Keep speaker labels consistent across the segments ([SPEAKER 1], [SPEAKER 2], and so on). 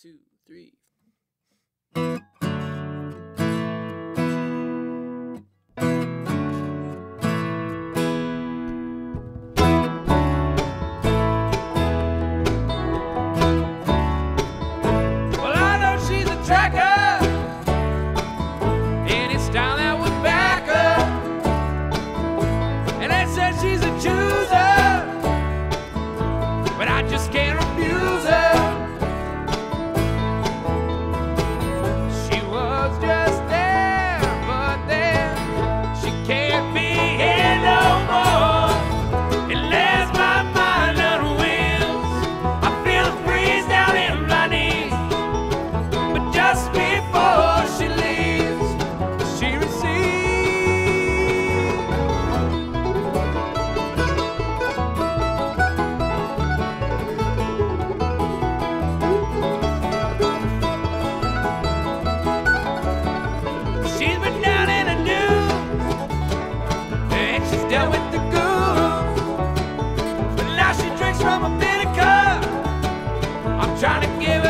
[SPEAKER 1] two, three. Well, I know she's a tracker,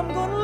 [SPEAKER 1] I'm gonna